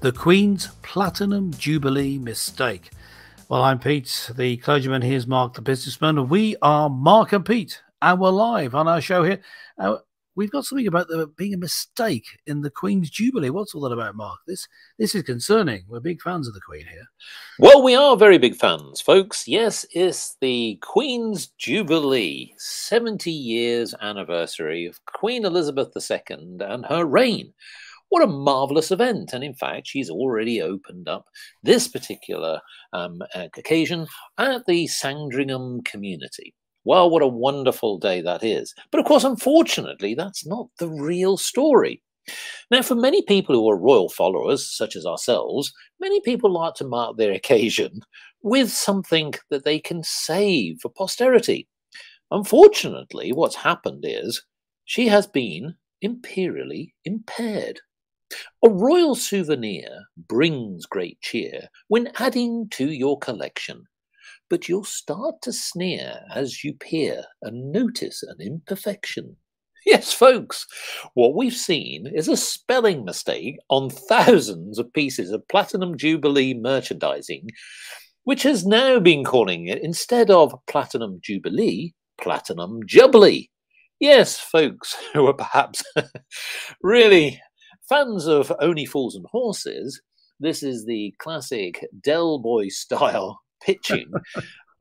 the Queen's Platinum Jubilee Mistake. Well, I'm Pete, the clergyman. Here's Mark, the businessman. We are Mark and Pete, and we're live on our show here. Uh, we've got something about there being a mistake in the Queen's Jubilee. What's all that about, Mark? This this is concerning. We're big fans of the Queen here. Well, we are very big fans, folks. Yes, it's the Queen's Jubilee, 70 years anniversary of Queen Elizabeth II and her reign. What a marvelous event. And in fact, she's already opened up this particular um, occasion at the Sandringham community. Well, what a wonderful day that is. But of course, unfortunately, that's not the real story. Now, for many people who are royal followers, such as ourselves, many people like to mark their occasion with something that they can save for posterity. Unfortunately, what's happened is she has been imperially impaired. A royal souvenir brings great cheer when adding to your collection, but you'll start to sneer as you peer and notice an imperfection. Yes, folks, what we've seen is a spelling mistake on thousands of pieces of Platinum Jubilee merchandising, which has now been calling it, instead of Platinum Jubilee, Platinum Jubbly. Yes, folks who are perhaps really fans of Only Fools and Horses, this is the classic Del Boy style pitching.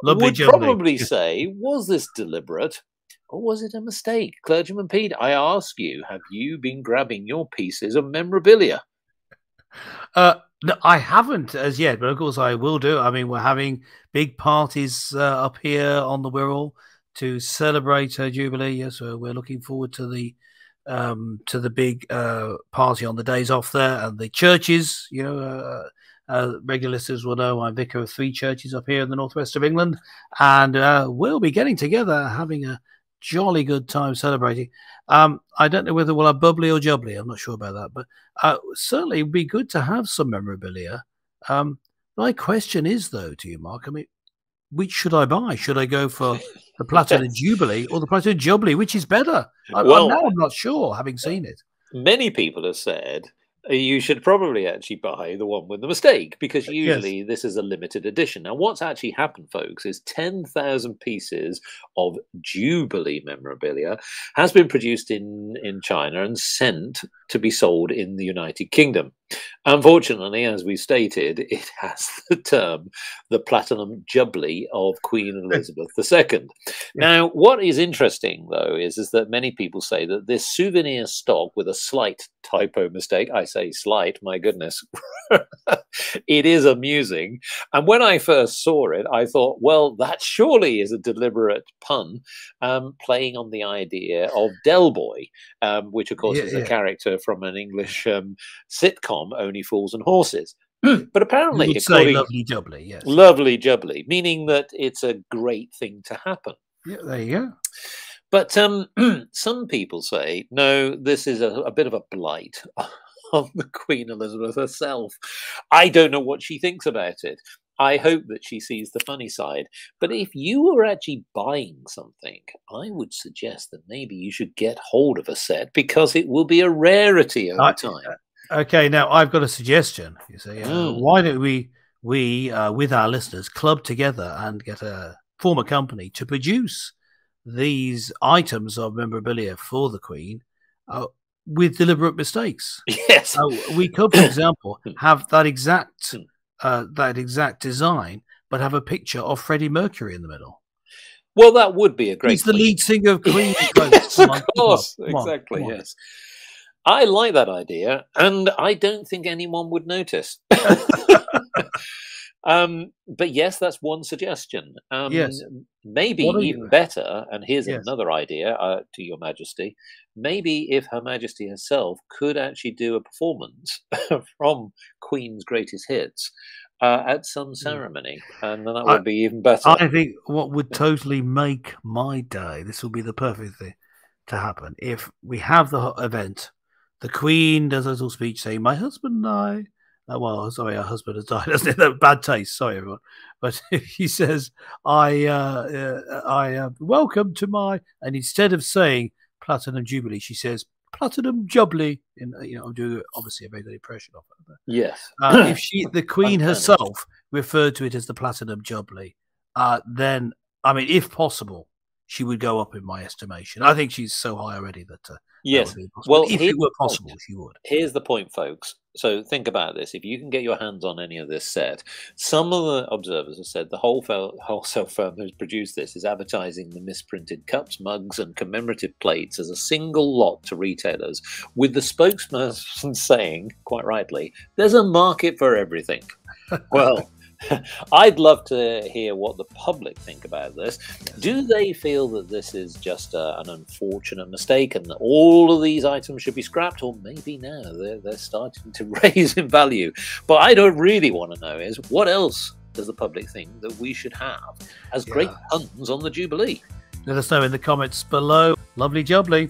would probably say, was this deliberate or was it a mistake? Clergyman Pete, I ask you, have you been grabbing your pieces of memorabilia? Uh, no, I haven't as yet, but of course I will do. I mean, we're having big parties uh, up here on the Wirral to celebrate her jubilee. Yes, we're, we're looking forward to the um, to the big uh, party on the days off there, and the churches. You know, uh, uh, regular listeners will know I'm vicar of three churches up here in the northwest of England, and uh, we'll be getting together, having a jolly good time celebrating. Um, I don't know whether we'll have bubbly or jubbly. I'm not sure about that, but uh, certainly it'd be good to have some memorabilia. Um, my question is, though, to you, Mark. I mean, which should I buy? Should I go for the Platinum Jubilee or the Platinum Jubilee? Which is better? I, well, now I'm not sure, having seen it. Many people have said uh, you should probably actually buy the one with the mistake because usually yes. this is a limited edition. Now, what's actually happened, folks, is 10,000 pieces of Jubilee memorabilia has been produced in, in China and sent to be sold in the United Kingdom. Unfortunately, as we stated, it has the term the Platinum Jubbly of Queen Elizabeth II. Now, what is interesting, though, is, is that many people say that this souvenir stock with a slight typo mistake, I say slight, my goodness, it is amusing. And when I first saw it, I thought, well, that surely is a deliberate pun um, playing on the idea of Del Boy, um, which, of course, yeah, is a character from an English um, sitcom, Only Fools and Horses. but apparently, it's lovely jubbly, yes, lovely jubbly, meaning that it's a great thing to happen. Yeah, there you go. But um, some people say no, this is a, a bit of a blight on the Queen Elizabeth herself. I don't know what she thinks about it. I hope that she sees the funny side. But if you were actually buying something, I would suggest that maybe you should get hold of a set because it will be a rarity over time. Okay, now I've got a suggestion. You see, uh, mm. why don't we we uh, with our listeners club together and get a former company to produce these items of memorabilia for the Queen uh, with deliberate mistakes? Yes, we could, for example, have that exact hmm. Uh, that exact design, but have a picture of Freddie Mercury in the middle. Well, that would be a great. He's the lead singer of Queen. yes, of course, exactly. Yes. I like that idea, and I don't think anyone would notice. um, but yes, that's one suggestion. Um, yes. Maybe even you? better, and here's yes. another idea uh, to Your Majesty. Maybe if Her Majesty herself could actually do a performance from Queen's greatest hits uh, at some hmm. ceremony, and then that would I, be even better. I think what would totally make my day, this will be the perfect thing to happen, if we have the event the Queen does a little speech saying, "My husband and I." Uh, well, sorry, her husband has died. It? That bad taste. Sorry, everyone. But he says, "I, uh, uh, I uh, welcome to my," and instead of saying "Platinum Jubilee," she says, platinum jubbly. In you know, I'm doing obviously a very good impression of it. Yes. Uh, if she, the Queen herself, referred to it as the platinum jubbly, uh, then I mean, if possible, she would go up in my estimation. I think she's so high already that. Uh, that Yes. be. Well, if it were possible, she would. Here's the point, folks. So think about this. If you can get your hands on any of this set, some of the observers have said the wholesale, wholesale firm who's produced this is advertising the misprinted cups, mugs, and commemorative plates as a single lot to retailers, with the spokesperson saying, quite rightly, there's a market for everything. Well, I'd love to hear what the public think about this. Do they feel that this is just a, an unfortunate mistake and that all of these items should be scrapped, or maybe now they're, they're starting to raise in value? But I don't really want to know is what else does the public think that we should have as great puns on the Jubilee? Let us know in the comments below. Lovely jubbly.